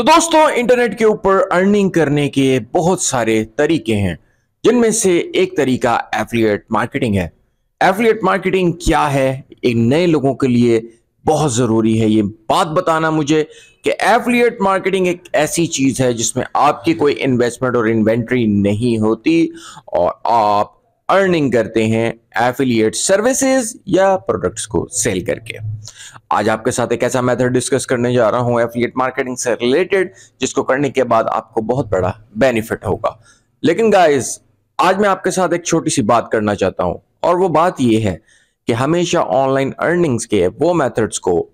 तो दोस्तों इंटरनेट के ऊपर अर्निंग करने के बहुत सारे तरीके हैं, जिनमें से एक तरीका एफिलिएट मार्केटिंग है। एफिलिएट मार्केटिंग क्या है? एक नए लोगों के लिए बहुत ज़रूरी है। ये बात बताना मुझे कि एफिलिएट मार्केटिंग एक ऐसी चीज़ है, जिसमें आपकी कोई इन्वेस्टमेंट और इन्वेंट्री नहीं होती और आप अर्निंग करते हैं एफिलिएट सर्विसेज़ या प्रोडक्ट्स को सेल करके। आज आपके साथ एक ऐसा मेथड डिस्कस करने जा रहा हूँ एफिलिएट मार्केटिंग से रिलेटेड जिसको करने के बाद आपको बहुत बड़ा बेनिफिट होगा। लेकिन गाइस आज मैं आपके साथ एक छोटी सी बात करना चाहता हूँ, और वो बात ये है कि हमेशा ऑनलाइन अर्निंग्स के वो मेथड्स को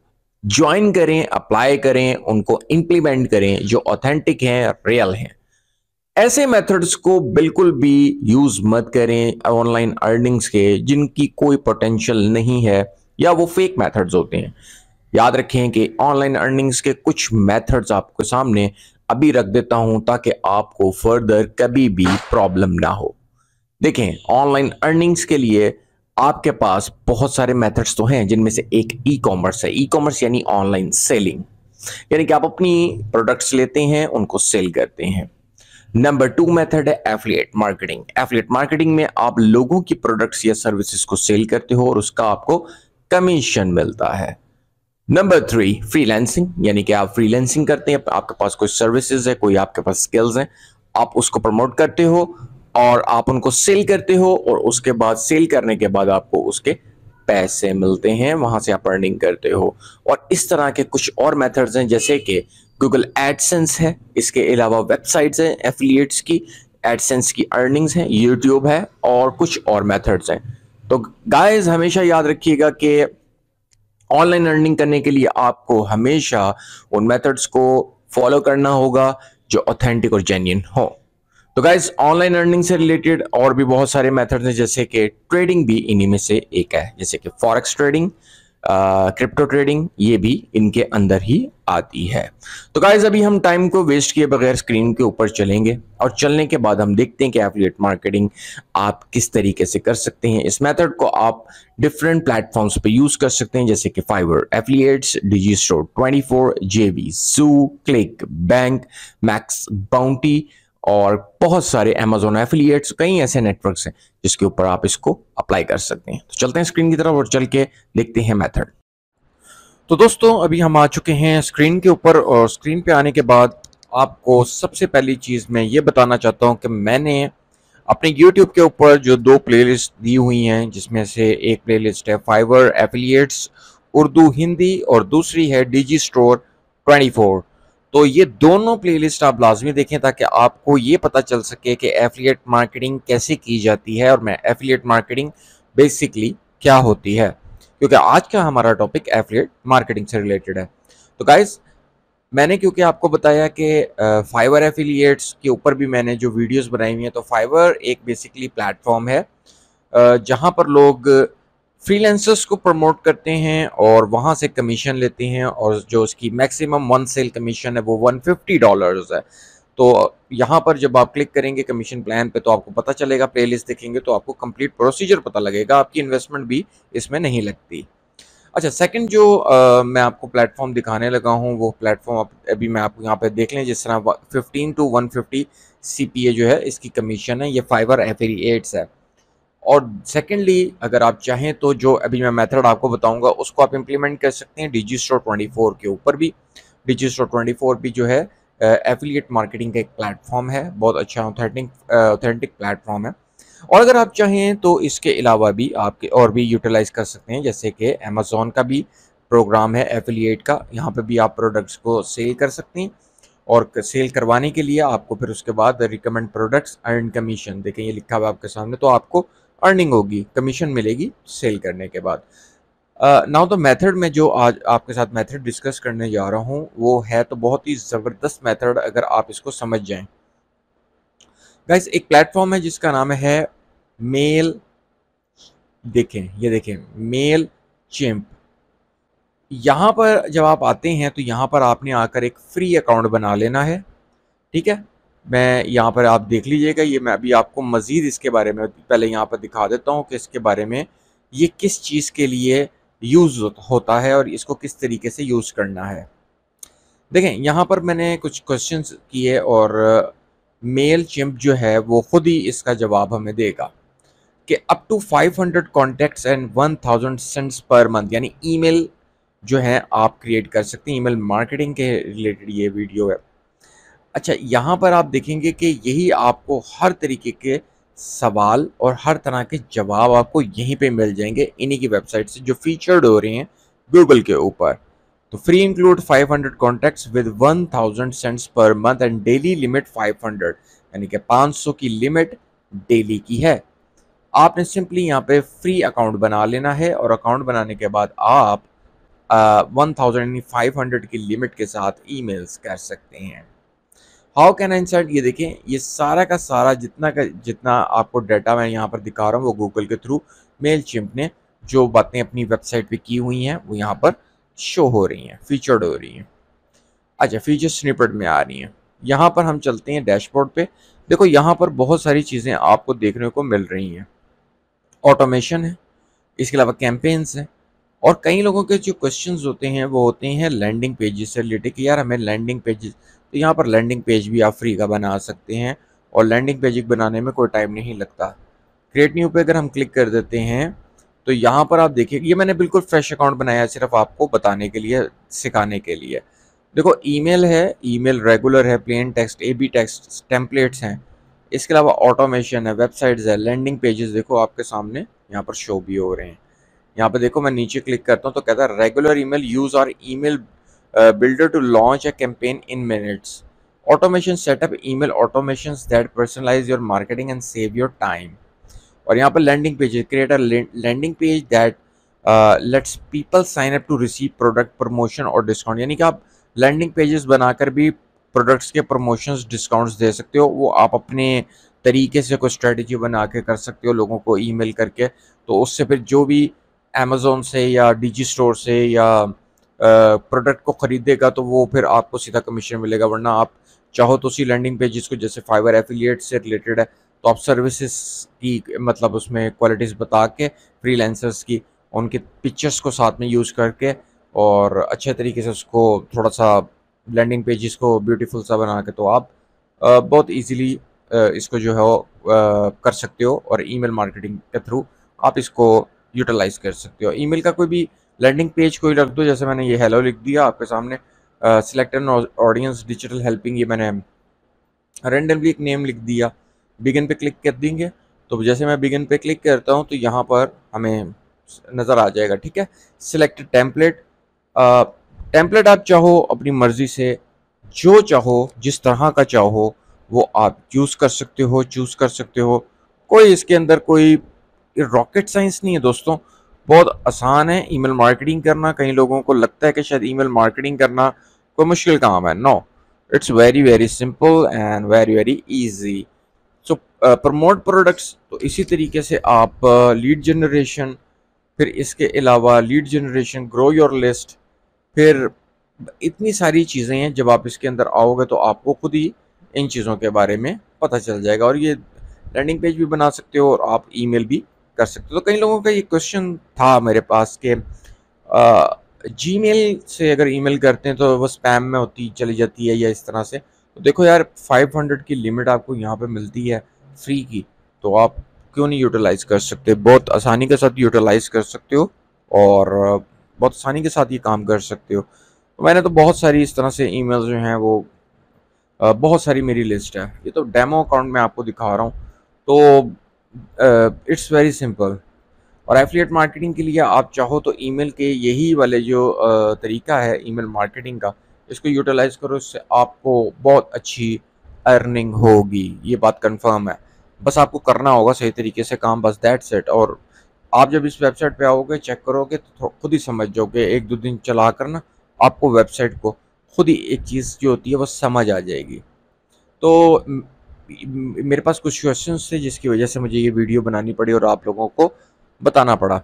ज्वाइन करें अप्लाई करें, उनको इंप्लीमेंट करें, जो ऑथेंटिक हैं रियल हैं। ऐसे मेथड्स को बिल्कुल भी यूज़ मत करें ऑनलाइन अर्निंग्स के, जिनकी कोई पोटेंशियल नहीं है। या वो फेक मेथड्स होते हैं। याद रखें कि ऑनलाइन अर्निंग्स के कुछ मेथड्स आपके सामने, अभी रख देता हूँ ताकि आपको फर्दर कभी भी प्रॉब्लम ना हो। देखें ऑनलाइन अर्निंग्स के लिए आपके पास बहुत सारे मेथड्स तो हैं, जिनमें से एक ई कॉमर्स है। ई कॉमर्स यानी ऑनलाइन सेलिंग यानी कि आप अपनी प्रोडक्ट्स लेते हैं, उनको सेल करते हैं। नंबर टू मेथड है एफिलिएट मार्केटिंग एफिलिएट मार्केटिंग में आप लोगों की प्रोडक्ट्स या सर्विसेज़ को सेल करते हो और उसका आपको कमीशन मिलता है। नंबर थ्री फ्रीलैंसिंग यानी कि आप फ्रीलैंसिंग करते हैं, आपके पास कोई सर्विसेज़ है, कोई आपके पास स्किल्स हैं, आप उसको प्रमोट करते हो और आप उनको सेल करते हो और उसके बाद सेल करने के बाद आपको उसके पैसे मिलते हैं, वहाँ से आप अर्निंग करते हो। और इस तरह के कुछ और मेथड्स हैं, जैसे कि गूगल एडसेंस है, इसके अलावा वेबसाइट्स हैं एफिलिएट्स की एडसेंस की अर्निंग्स हैं यूट्यूब है और कुछ और मेथड्स हैं। तो गाइस हमेशा याद रखिएगा कि ऑनलाइन अर्निंग करने के लिए आपको हमेशा उन मेथड्स को फॉलो करना होगा जो ऑथेंटिक और जेन्यन हो। तो गाइस ऑनलाइन अर्निंग से रिलेटेड और भी बहुत सारे मेथड्स हैं, जैसे कि ट्रेडिंग भी इन्हीं में से एक है, जैसे कि फॉरेक्स ट्रेडिंग क्रिप्टो ट्रेडिंग ये भी इनके अंदर ही आती है। तो गाइज़ अभी हम टाइम को वेस्ट किए बगैर स्क्रीन के ऊपर चलेंगे और चलने के बाद हम देखते हैं कि एफिलिएट मार्केटिंग आप किस तरीके से कर सकते हैं। इस मेथड को आप डिफरेंट प्लेटफॉर्म्स पे यूज़ कर सकते हैं, जैसे कि fibre affiliates Digistore 24 JV zoo ClickBank MaxBounty और बहुत सारे अमेजोन एफिलिएट्स कई ऐसे नेटवर्क्स हैं जिसके ऊपर आप इसको अप्लाई कर सकते हैं। तो चलते हैं स्क्रीन की तरफ़ और चल के देखते हैं मेथड तो दोस्तों, अभी हम आ चुके हैं स्क्रीन के ऊपर और स्क्रीन पे आने के बाद आपको सबसे पहली चीज़ मैं ये बताना चाहता हूँ कि मैंने अपने YouTube के ऊपर जो दो प्लेलिस्ट दी हुई हैं, जिसमें से एक प्लेलिस्ट है फाइवर एफिलिएट्स उर्दू, हिंदी और दूसरी है डीजी स्टोर 24 तो ये दोनों प्लेलिस्ट आप लाजमी देखें ताकि आपको ये पता चल सके कि एफिलिएट मार्केटिंग कैसे की जाती है और मैं एफिलिएट मार्केटिंग बेसिकली क्या होती है। क्योंकि आज का हमारा टॉपिक एफिलिएट मार्केटिंग से रिलेटेड है। तो गाइज़ मैंने क्योंकि आपको बताया कि फाइवर एफिलिएट्स के ऊपर भी मैंने जो वीडियोस बनाई हुई हैं तो फाइवर एक बेसिकली प्लेटफॉर्म है जहाँ पर लोग फ्रीलांसर्स को प्रमोट करते हैं और वहाँ से कमीशन लेते हैं और जो उसकी मैक्सिमम वन सेल कमीशन है वो वन फिफ्टी डॉलर्स है। तो यहाँ पर जब आप क्लिक करेंगे कमीशन प्लान पे तो आपको पता चलेगा प्लेलिस्ट देखेंगे तो आपको कंप्लीट प्रोसीजर पता लगेगा आपकी इन्वेस्टमेंट भी इसमें नहीं लगती। अच्छा सेकंड जो आ, मैं आपको प्लेटफॉर्म दिखाने लगा हूँ वो प्लेटफॉर्म अभी मैं आपको यहाँ पे देख लें जिस तरह 15 टू 150 सीपीए जो है इसकी कमीशन है ये फाइवर एफिलिएट्स है। और सेकेंडली अगर आप चाहें तो जो अभी मैं मेथड आपको बताऊँगा, उसको आप इम्प्लीमेंट कर सकते हैं डिजी स्टोर ट्वेंटी फोर के ऊपर भी। डिजी स्टोर ट्वेंटी फोर भी जो है एफिलिएट मार्केटिंग का एक प्लेटफॉर्म है, बहुत अच्छा ऑथेंटिक ऑथेंटिक प्लेटफॉर्म है। और अगर आप चाहें तो इसके अलावा भी आपके और भी यूटिलाइज कर सकते हैं, जैसे कि अमेज़ोन का भी प्रोग्राम है एफिलिएट का, यहाँ पे भी आप प्रोडक्ट्स को सेल कर सकते हैं। और सेल करवाने के लिए आपको फिर उसके बाद रिकमेंड प्रोडक्ट्स अर्न कमीशन देखें ये लिखा हुआ आपके सामने तो आपको अर्निंग होगी, कमीशन मिलेगी सेल करने के बाद। नाउ द मेथड में जो आज आपके साथ मेथड डिस्कस करने जा रहा हूँ, वो है तो बहुत ही ज़बरदस्त मेथड अगर आप इसको समझ जाएँ। गाइस एक प्लेटफॉर्म है जिसका नाम है मेल, देखें, ये देखें, मेल चिम्प। यहाँ पर जब आप आते हैं तो यहाँ पर आपने आकर एक फ्री अकाउंट बना लेना है, ठीक है? मैं यहाँ पर आप देख लीजिएगा, ये मैं अभी आपको मज़ीद इसके बारे में पहले यहाँ पर दिखा देता हूँ कि इसके बारे में ये किस चीज़ के लिए यूज़ होता है और इसको किस तरीके से यूज़ करना है। देखें, यहाँ पर मैंने कुछ क्वेश्चन किए और मेल चिम्प जो है वो खुद ही इसका जवाब हमें देगा कि up to 500 contacts and 1000 sends per month यानी ईमेल जो है आप क्रिएट कर सकते हैं। ईमेल मार्केटिंग के रिलेटेड ये वीडियो है। अच्छा यहाँ पर आप देखेंगे कि यही आपको हर तरीके के सवाल और हर तरह के जवाब आपको यहीं पे मिल जाएँगे इन्हीं की वेबसाइट से जो फीचर्ड हो रहे हैं गूगल के ऊपर। तो free include 500 contacts with 1000 sends per month and daily limit 500 यानी कि 500 की लिमिट डेली की है। आपने सिंपली यहाँ पे फ्री अकाउंट बना लेना है और अकाउंट बनाने के बाद आप वन थाउज़ेंड यानी फाइव हंड्रेड की लिमिट के साथ ईमेल्स कर सकते हैं। हाउ कैन आई इंसर्ट ये देखें ये सारा का सारा जितना का जितना आपको डाटा मैं यहाँ पर दिखा रहा हूँ, वो गूगल के थ्रू मेल चिम्प ने जो बातें अपनी वेबसाइट पे की हुई हैं, वो यहाँ पर शो हो रही हैं फीचर्ड हो रही हैं। अच्छा फीचर स्निपेट में आ रही हैं। यहाँ पर हम चलते हैं डैशबोर्ड पे। देखो, यहाँ पर बहुत सारी चीज़ें आपको देखने को मिल रही हैं। ऑटोमेशन है, इसके अलावा कैंपेन्स हैं, और कई लोगों के जो क्वेश्चंस होते हैं, वो होते हैं लैंडिंग पेजेस से रिलेटेड कि यार हमें लैंडिंग पेजेस तो यहाँ पर लैंडिंग पेज भी आप फ्री का बना सकते हैं और लैंडिंग पेज बनाने में कोई टाइम नहीं लगता। क्रिएट न्यू पे अगर हम क्लिक कर देते हैं तो यहाँ पर आप देखिए, ये मैंने बिल्कुल फ्रेश अकाउंट बनाया सिर्फ़ आपको बताने के लिए, सिखाने के लिए। देखो ईमेल है ईमेल रेगुलर है plain text A B text templates हैं। इसके अलावा ऑटोमेशन है वेबसाइट्स है लैंडिंग पेजेस देखो आपके सामने यहाँ पर शो भी हो रहे हैं। यहाँ पर देखो मैं नीचे क्लिक करता हूँ तो कहता है रेगुलर ईमेल यूज़ और email builder to launch a campaign in minutes. Automation setup, email automations that personalize your marketing and save your time. और यहाँ पर landing page create a landing page that lets people sign up to receive product promotion और discount यानी कि आप landing pages बनाकर भी products के प्रमोशंस डिस्काउंट्स दे सकते हो वो आप अपने तरीके से कोई स्ट्रेटजी बना के कर सकते हो लोगों को ईमेल करके तो उससे फिर जो भी अमेजोन से या डिजी स्टोर से या प्रोडक्ट को ख़रीदेगा तो वो फिर आपको सीधा कमीशन मिलेगा, वरना आप चाहो तो उसी लैंडिंग पेज को जैसे फाइवर एफिलिएट से रिलेटेड है तो आप सर्विसेज़ की मतलब उसमें क्वालिटीज़ बता के फ्रीलांसर्स की, उनके पिक्चर्स को साथ में यूज़ करके और अच्छे तरीके से उसको थोड़ा सा लैंडिंग पेजेस को ब्यूटीफुल सा बना के तो आप बहुत इजीली इसको जो है वो कर सकते हो और ईमेल मार्केटिंग के थ्रू आप इसको यूटिलाइज कर सकते हो। ईमेल का कोई भी लैंडिंग पेज कोई रख दो, जैसे मैंने ये हेलो लिख दिया आपके सामने। Select an audience digital helping ये मैंने रेंडमली एक नेम लिख दिया। बिगिन पे क्लिक कर देंगे। तो जैसे मैं बिगिन पे क्लिक करता हूँ तो यहाँ पर हमें नज़र आ जाएगा, ठीक है? सिलेक्ट टेम्पलेट टेम्पलेट आप चाहो, अपनी मर्ज़ी से जो चाहो, जिस तरह का चाहो, वो आप चूज़ कर सकते हो चूज़ कर सकते हो। कोई इसके अंदर कोई रॉकेट साइंस नहीं है, दोस्तों। बहुत आसान है ईमेल मार्केटिंग करना। कई लोगों को लगता है कि शायद ईमेल मार्केटिंग करना कोई मुश्किल काम है। No it's very very simple and very very easy so promote products तो इसी तरीके से आप लीड uh, जनरेशन फिर इसके अलावा lead generation grow your list फिर इतनी सारी चीज़ें हैं। जब आप इसके अंदर आओगे तो आपको खुद ही इन चीज़ों के बारे में पता चल जाएगा और ये लैंडिंग पेज भी बना सकते हो और आप ईमेल भी कर सकते हो। तो कई लोगों का ये क्वेश्चन था मेरे पास के जी मेल से अगर ईमेल करते हैं तो वो स्पैम में होती, चली जाती है या इस तरह से। तो देखो यार 500 की लिमिट आपको यहाँ पे मिलती है फ्री की तो आप क्यों नहीं यूटिलाइज कर सकते? बहुत आसानी के साथ यूटिलाइज कर सकते हो और बहुत आसानी के साथ ये काम कर सकते हो। तो मैंने तो बहुत सारी इस तरह से ईमेल जो हैं वो बहुत सारी मेरी लिस्ट है। ये तो डेमो अकाउंट में आपको दिखा रहा हूँ। तो इट्स वेरी सिंपल और एफिलिएट मार्केटिंग के लिए आप चाहो तो ईमेल के यही वाले जो uh, तरीका है ईमेल मार्केटिंग का इसको यूटिलाइज करो इससे आपको बहुत अच्छी अर्निंग होगी। ये बात कंफर्म है। बस आपको करना होगा सही तरीके से काम बस दैट सेट और आप जब इस वेबसाइट पे आओगे चेक करोगे तो खुद ही समझ जाओगे एक दो दिन चला कर ना आपको वेबसाइट को खुद ही एक चीज़ जो होती है वो समझ आ जाएगी। तो मेरे पास कुछ क्वेश्चन थे, जिसकी वजह से मुझे ये वीडियो बनानी पड़ी और आप लोगों को बताना पड़ा।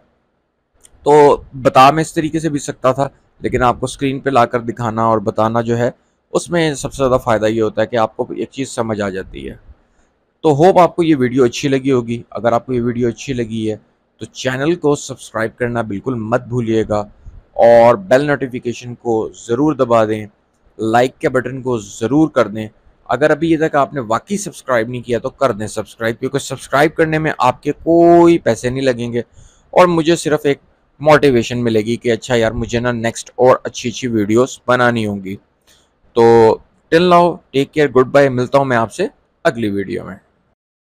तो बता मैं इस तरीके से भी सकता था, लेकिन आपको स्क्रीन पे लाकर दिखाना और बताना जो है, उसमें सबसे ज़्यादा फ़ायदा ये होता है कि आपको एक चीज़ समझ आ जाती है। तो होप आपको ये वीडियो अच्छी लगी होगी। अगर आपको ये वीडियो अच्छी लगी है तो चैनल को सब्सक्राइब करना बिल्कुल मत भूलिएगा और बेल नोटिफिकेशन को ज़रूर दबा दें। लाइक के बटन को ज़रूर कर दें। अगर अभी ये तक आपने वाकई सब्सक्राइब नहीं किया तो कर दें सब्सक्राइब, क्योंकि सब्सक्राइब करने में आपके कोई पैसे नहीं लगेंगे और मुझे सिर्फ़ एक मोटिवेशन मिलेगी कि अच्छा यार, मुझे ना नेक्स्ट और अच्छी अच्छी वीडियोस बनानी होंगी। तो till now take care good bye मिलता हूँ मैं आपसे अगली वीडियो में।